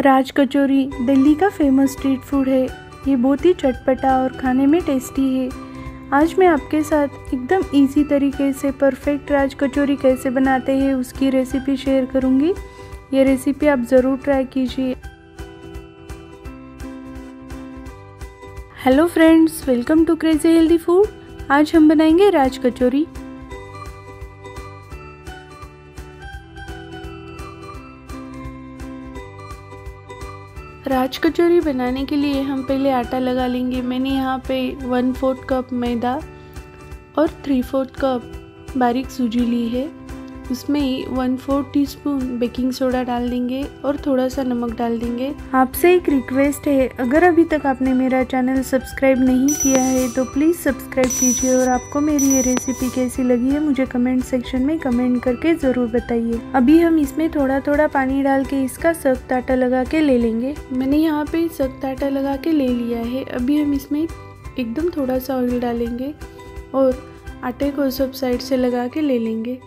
राज कचौरी दिल्ली का famous street food है। ये बहुत ही चटपटा और खाने में टेस्टी है। आज मैं आपके साथ एकदम इजी तरीके से परफेक्ट राज कचौरी कैसे बनाते हैं उसकी रेसिपी शेयर करूँगी। ये रेसिपी आप ज़रूर ट्राई कीजिए। Hello friends welcome to crazy healthy food आज हम बनाएँगे राज कचौरी। राज कचौरी बनाने के लिए हम पहले आटा लगा लेंगे। मैंने यहाँ पे वन फोर्थ कप मैदा और थ्री फोर्थ कप बारीक सूजी ली है। उसमें ही one four teaspoon baking soda डाल देंगे और थोड़ा सा नमक डाल देंगे। आपसे एक रिक्वेस्ट है अगर अभी तक आपने मेरा चैनल सब्सक्राइब नहीं किया है तो प्लीज़ सब्सक्राइब कीजिए और आपको मेरी ये रेसिपी कैसी लगी है मुझे कमेंट सेक्शन में कमेंट करके ज़रूर बताइए। अभी हम इसमें थोड़ा थोड़ा पानी डाल के इसका सख्त आटा लगा के ले लेंगे। मैंने यहाँ पे सख्त आटा लगा के ले लिया है। अभी हम इसमें एकदम थोड़ा सा ऑयल डालेंगे और आटे को सब साइड से लगा के ले लेंगे।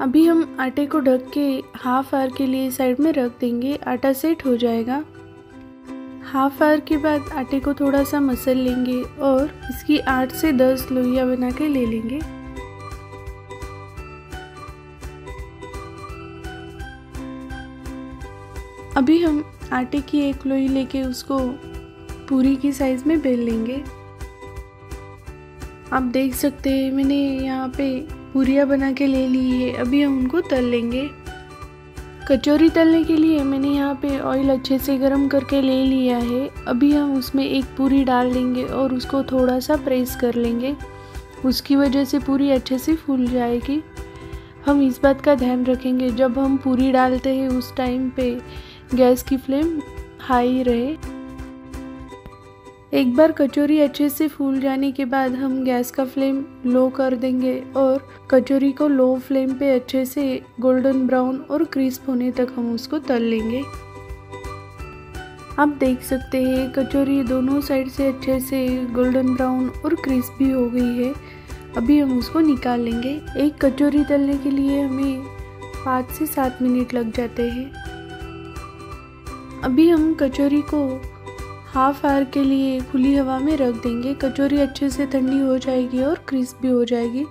अभी हम आटे को ढक के हाफ़ आवर के लिए साइड में रख देंगे, आटा सेट हो जाएगा। हाफ़ आवर के बाद आटे को थोड़ा सा मसल लेंगे और इसकी आठ से दस लोइयाँ बना के ले लेंगे। अभी हम आटे की एक लोई लेके उसको पूरी की साइज़ में बेल लेंगे। आप देख सकते हैं, मैंने यहाँ पे पूरियाँ बना के ले ली है अभी हम उनको तल लेंगे। कचौरी तलने के लिए मैंने यहाँ पे ऑयल अच्छे से गर्म करके ले लिया है। अभी हम उसमें एक पूरी डाल देंगे और उसको थोड़ा सा प्रेस कर लेंगे। उसकी वजह से पूरी अच्छे से फूल जाएगी। हम इस बात का ध्यान रखेंगे। जब हम पूरी डालते हैं उस टाइम पे गैस की फ्लेम हाई रहे एक बार कचौरी अच्छे से फूल जाने के बाद हम गैस का फ्लेम लो कर देंगे और कचौरी को लो फ्लेम पे अच्छे से गोल्डन ब्राउन और क्रिस्प होने तक हम उसको तल लेंगे। आप देख सकते हैं, कचौरी दोनों साइड से अच्छे से गोल्डन ब्राउन और क्रिस्पी हो गई है। अभी हम उसको निकाल लेंगे। एक कचौरी तलने के लिए हमें पाँच से सात मिनट लग जाते हैं। अभी हम कचौरी को हाफ़ आवर के लिए खुली हवा में रख देंगे। कचौरी अच्छे से ठंडी हो जाएगी और क्रिस्प हो जाएगी।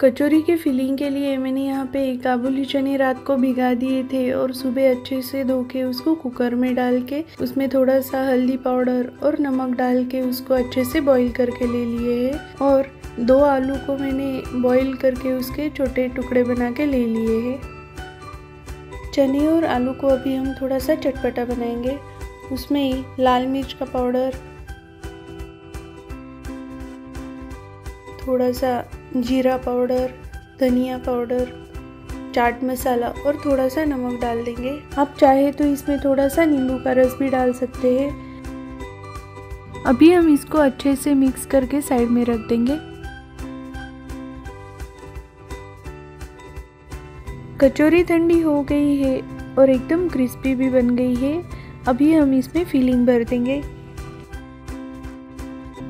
कचौरी के फिलिंग के लिए मैंने यहाँ पे काबुली चने रात को भिगा दिए थे और सुबह अच्छे से धो के उसको कुकर में डाल के, उसमें थोड़ा सा हल्दी पाउडर और नमक डाल के उसको अच्छे से बॉईल करके ले लिए है। और दो आलू को मैंने बॉईल करके उसके छोटे टुकड़े बना के ले लिए है। चने और आलू को अभी हम थोड़ा सा चटपटा बनाएँगे। उसमें लाल मिर्च का पाउडर, थोड़ा सा जीरा पाउडर, धनिया पाउडर, चाट मसाला और थोड़ा सा नमक डाल देंगे। आप चाहे तो इसमें थोड़ा सा नींबू का रस भी डाल सकते हैं। अभी हम इसको अच्छे से मिक्स करके साइड में रख देंगे। कचौरी ठंडी हो गई है और एकदम क्रिस्पी भी बन गई है। अभी हम इसमें फिलिंग भर देंगे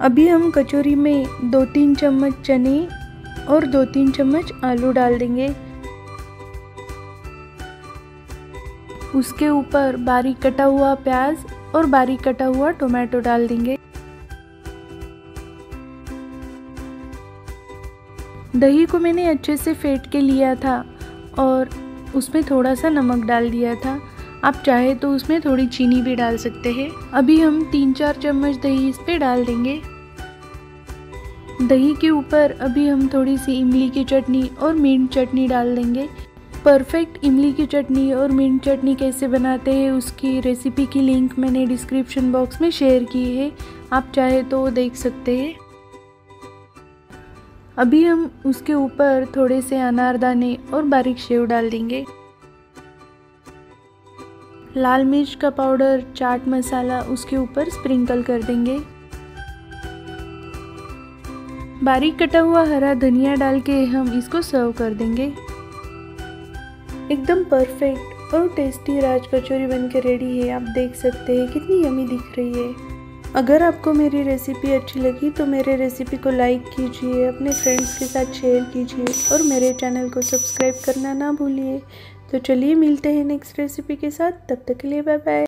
अभी हम कचौरी में दो तीन चम्मच चने और दो तीन चम्मच आलू डाल देंगे। उसके ऊपर बारीक कटा हुआ प्याज और बारीक कटा हुआ टोमेटो डाल देंगे। दही को मैंने अच्छे से फेंट के लिया था और उसमें थोड़ा सा नमक डाल दिया था। आप चाहे तो उसमें थोड़ी चीनी भी डाल सकते हैं। अभी हम तीन चार चम्मच दही इस पर डाल देंगे। दही के ऊपर अभी हम थोड़ी सी इमली की चटनी और मिंट चटनी डाल देंगे। परफेक्ट इमली की चटनी और मिंट चटनी कैसे बनाते हैं उसकी रेसिपी की लिंक मैंने डिस्क्रिप्शन बॉक्स में शेयर की है। आप चाहे तो देख सकते हैं। अभी हम उसके ऊपर थोड़े से अनारदाने और बारीक सेव डाल देंगे। लाल मिर्च का पाउडर, चाट मसाला उसके ऊपर स्प्रिंकल कर देंगे। बारीक कटा हुआ हरा धनिया डाल के हम इसको सर्व कर देंगे। एकदम परफेक्ट और टेस्टी राज कचौरी बन के रेडी है। आप देख सकते हैं कितनी यमी दिख रही है। अगर आपको मेरी रेसिपी अच्छी लगी तो मेरे रेसिपी को लाइक कीजिए, अपने फ्रेंड्स के साथ शेयर कीजिए और मेरे चैनल को सब्सक्राइब करना ना भूलिए। तो चलिए मिलते हैं नेक्स्ट रेसिपी के साथ तब तक के लिए बाय बाय